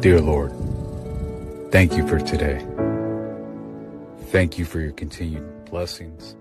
Dear Lord, thank you for today. Thank you for your continued blessings.